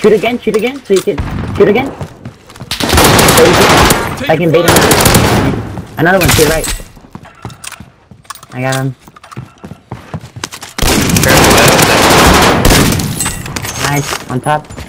shoot again, shoot again, so you can shoot again. So you can, I can bait him. Another one, to the right. I got him. Nice, on top.